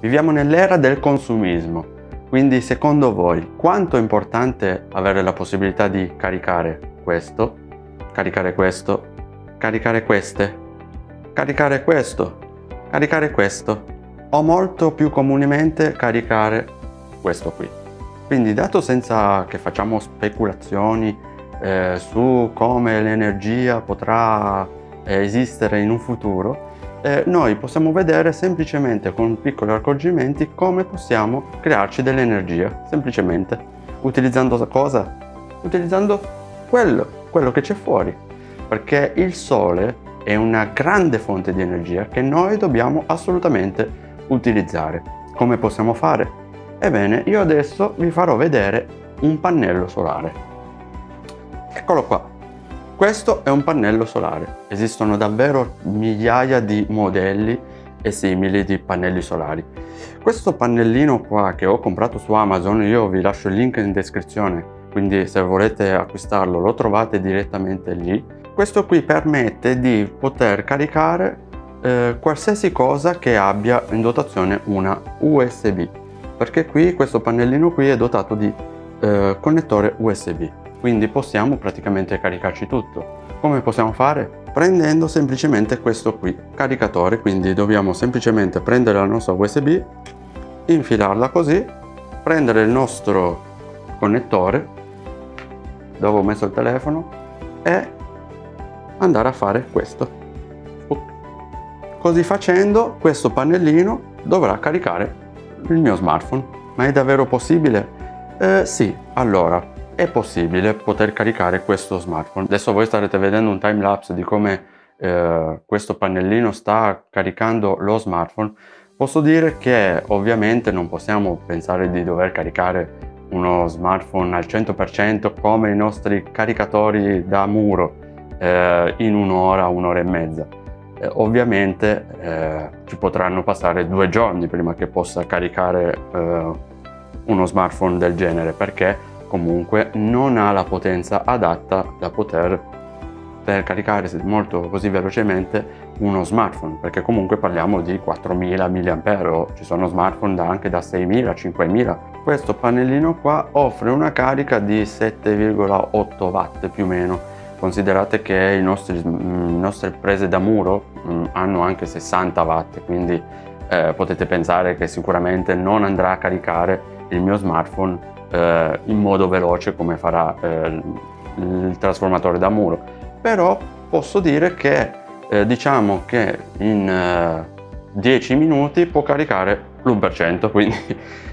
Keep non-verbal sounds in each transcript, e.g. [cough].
Viviamo nell'era del consumismo, quindi secondo voi quanto è importante avere la possibilità di caricare questo, caricare questo, caricare queste, caricare questo, caricare questo o molto più comunemente caricare questo qui. Quindi dato senza che facciamo speculazioni eh, su come l'energia potrà eh, esistere in un futuro, eh, noi possiamo vedere semplicemente con piccoli accorgimenti come possiamo crearci dell'energia, semplicemente utilizzando cosa? Utilizzando quello, quello che c'è fuori, perché il sole è una grande fonte di energia che noi dobbiamo assolutamente utilizzare. Come possiamo fare? Ebbene, io adesso vi farò vedere un pannello solare. Eccolo qua. Questo è un pannello solare. Esistono davvero migliaia di modelli e simili di pannelli solari. Questo pannellino qua che ho comprato su Amazon, io vi lascio il link in descrizione, quindi se volete acquistarlo lo trovate direttamente lì. Questo qui permette di poter caricare eh, qualsiasi cosa che abbia in dotazione una USB, perché qui questo pannellino qui è dotato di eh, connettore USB quindi possiamo praticamente caricarci tutto. Come possiamo fare? Prendendo semplicemente questo qui, caricatore, quindi dobbiamo semplicemente prendere la nostra USB, infilarla così, prendere il nostro connettore, dove ho messo il telefono, e andare a fare questo. Così facendo questo pannellino dovrà caricare il mio smartphone. Ma è davvero possibile? Eh, sì, allora è possibile poter caricare questo smartphone. Adesso voi starete vedendo un time lapse di come eh, questo pannellino sta caricando lo smartphone. Posso dire che ovviamente non possiamo pensare di dover caricare uno smartphone al 100% come i nostri caricatori da muro eh, in un'ora, un'ora e mezza. Eh, ovviamente eh, ci potranno passare due giorni prima che possa caricare eh, uno smartphone del genere perché comunque non ha la potenza adatta da poter per caricare molto così velocemente uno smartphone perché comunque parliamo di 4000 mAh ci sono smartphone da anche da 6000 5000 questo pannellino qua offre una carica di 7,8 watt più o meno. Considerate che i nostri, le nostre prese da muro mh, hanno anche 60 watt quindi eh, potete pensare che sicuramente non andrà a caricare il mio smartphone eh, in modo veloce come farà eh, il trasformatore da muro. Però posso dire che eh, diciamo che in 10 eh, minuti può caricare l'1% [laughs] quindi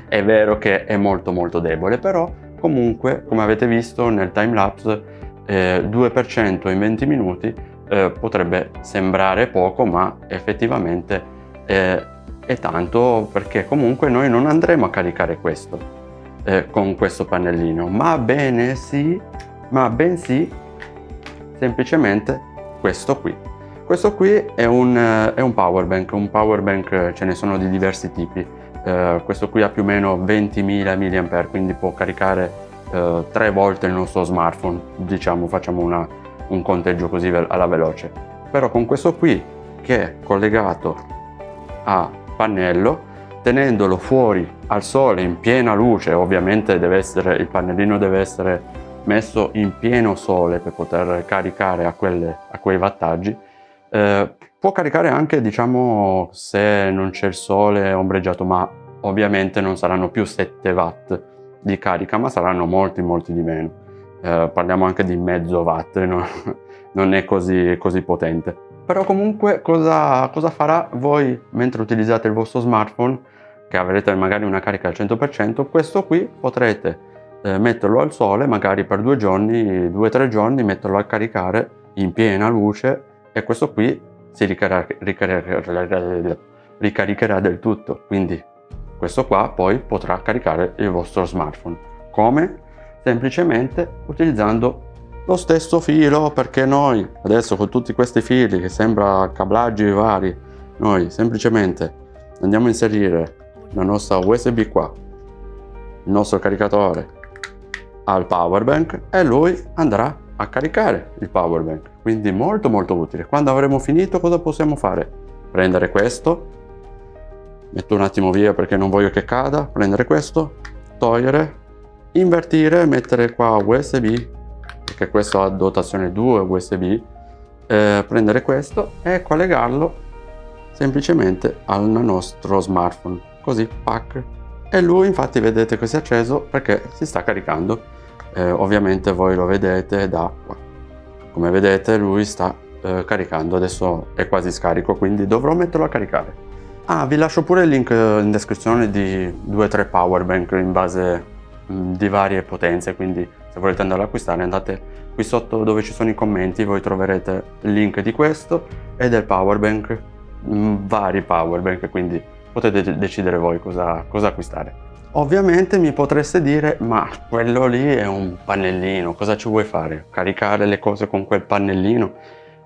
è vero che è molto molto debole però comunque come avete visto nel time lapse eh, 2% in 20 minuti eh, potrebbe sembrare poco ma effettivamente è tanto perché comunque noi non andremo a caricare questo eh, con questo pannellino, ma bene sì, ma bensì semplicemente questo qui. Questo qui è un, è un power bank, un power bank ce ne sono di diversi tipi. Eh, questo qui ha più o meno 20.000 mAh, quindi può caricare eh, tre volte il nostro smartphone, diciamo facciamo una, un conteggio così alla veloce. Però con questo qui che è collegato a pannello tenendolo fuori al sole in piena luce, ovviamente essere, il pannellino deve essere messo in pieno sole per poter caricare a, quelle, a quei wattaggi, eh, può caricare anche diciamo se non c'è il sole ombreggiato, ma ovviamente non saranno più 7 watt di carica, ma saranno molti molti di meno. Eh, parliamo anche di mezzo watt, [laughs] no? non è così, così potente. Però comunque cosa, cosa farà voi mentre utilizzate il vostro smartphone? Che avrete magari una carica al 100%, questo qui potrete eh, metterlo al sole magari per due giorni, due o tre giorni, metterlo a caricare in piena luce e questo qui si ricaricherà, ricaricherà del tutto. Quindi questo qua poi potrà caricare il vostro smartphone. Come? Semplicemente utilizzando lo stesso filo perché noi adesso con tutti questi fili che sembra cablaggi vari noi semplicemente andiamo a inserire la nostra USB qua, il nostro caricatore al power bank e lui andrà a caricare il power bank. Quindi molto molto utile. Quando avremo finito cosa possiamo fare? Prendere questo, metto un attimo via perché non voglio che cada, prendere questo, togliere, invertire, mettere qua USB, perché questo ha dotazione 2 USB, eh, prendere questo e collegarlo semplicemente al nostro smartphone, così, pack. E lui infatti vedete che si è acceso perché si sta caricando, eh, ovviamente voi lo vedete da qua. Come vedete lui sta eh, caricando, adesso è quasi scarico, quindi dovrò metterlo a caricare. Ah, vi lascio pure il link eh, in descrizione di 2-3 power bank in base mh, mm, di varie potenze, quindi se volete andare ad acquistare andate qui sotto dove ci sono i commenti, voi troverete il link di questo e del power bank, mh, mm, vari power bank, quindi potete decidere voi cosa, cosa acquistare. Ovviamente mi potreste dire, ma quello lì è un pannellino, cosa ci vuoi fare? Caricare le cose con quel pannellino?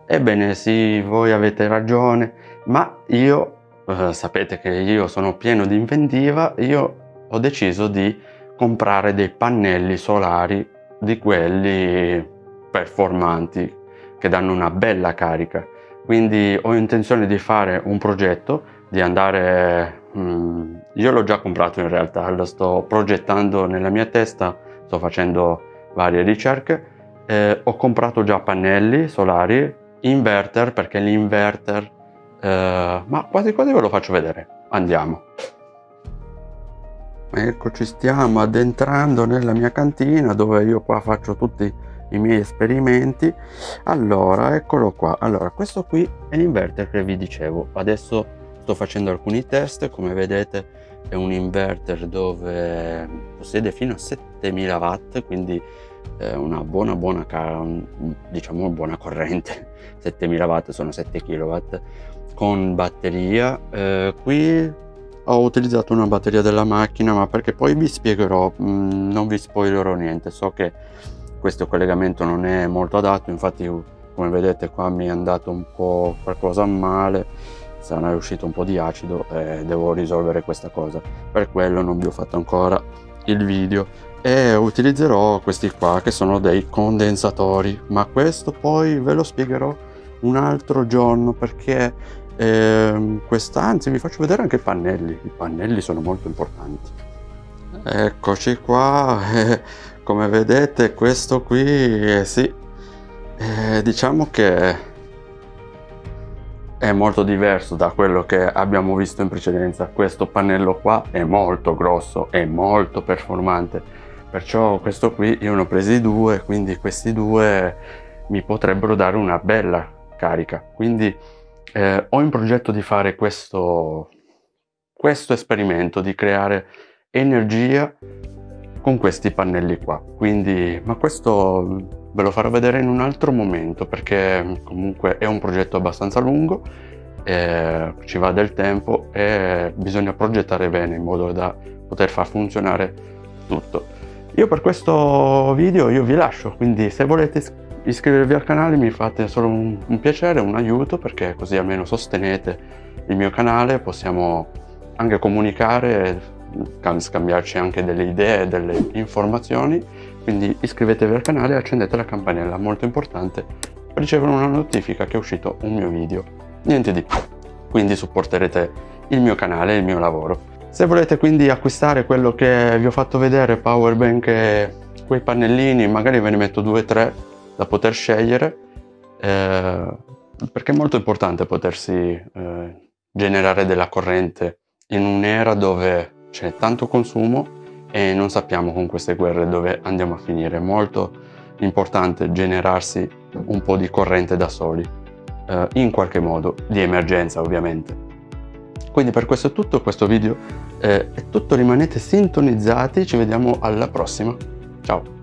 Ebbene sì, voi avete ragione, ma io eh, sapete che io sono pieno di inventiva, io ho deciso di comprare dei pannelli solari di quelli performanti che danno una bella carica. Quindi ho intenzione di fare un progetto, di andare... Hmm, io l'ho già comprato in realtà, lo sto progettando nella mia testa, sto facendo varie ricerche. Eh, ho comprato già pannelli solari, inverter perché l'inverter Uh, ma quasi quasi ve lo faccio vedere. Andiamo. Eccoci stiamo addentrando nella mia cantina dove io qua faccio tutti i miei esperimenti. Allora, eccolo qua. Allora, questo qui è l'inverter che vi dicevo. Adesso sto facendo alcuni test, come vedete è un inverter dove possiede fino a 7000 watt, quindi eh, una buona buona diciamo buona corrente. [laughs] 7000 watt sono 7 kW con batteria. Eh, qui ho utilizzato una batteria della macchina, ma perché poi vi spiegherò, mh, mm, non vi spoilerò niente. So che questo collegamento non è molto adatto, infatti come vedete qua mi è andato un po' qualcosa male, sarà uscito un po' di acido e devo risolvere questa cosa. Per quello non vi ho fatto ancora il video. E utilizzerò questi qua che sono dei condensatori, ma questo poi ve lo spiegherò un altro giorno perché eh, quest'anzi vi faccio vedere anche i pannelli. I pannelli sono molto importanti. Eccoci qua. [laughs] Come vedete questo qui eh, sì. Eh, diciamo che è molto diverso da quello che abbiamo visto in precedenza questo pannello qua è molto grosso è molto performante perciò questo qui io ne ho presi due quindi questi due mi potrebbero dare una bella carica. Quindi eh, ho in progetto di fare questo, questo esperimento, di creare energia con questi pannelli qua. Quindi, ma questo ve lo farò vedere in un altro momento perché comunque è un progetto abbastanza lungo, ci va del tempo e bisogna progettare bene in modo da poter far funzionare tutto. Io per questo video io vi lascio, quindi se volete iscrivervi al canale mi fate solo un, un piacere, un aiuto perché così almeno sostenete il mio canale, possiamo anche comunicare, scambiarci anche delle idee, delle informazioni, quindi iscrivetevi al canale e accendete la campanella, molto importante per ricevere una notifica che è uscito un mio video, niente di più, quindi supporterete il mio canale e il mio lavoro. Se volete quindi acquistare quello che vi ho fatto vedere, powerbank e quei pannellini, magari ve ne metto due o tre da poter scegliere eh, perché è molto importante potersi eh, generare della corrente in un'era dove c'è tanto consumo e non sappiamo con queste guerre dove andiamo a finire. È molto importante generarsi un po' di corrente da soli, eh, in qualche modo, di emergenza ovviamente. Quindi per questo è tutto, questo video eh, è tutto, rimanete sintonizzati, ci vediamo alla prossima, ciao!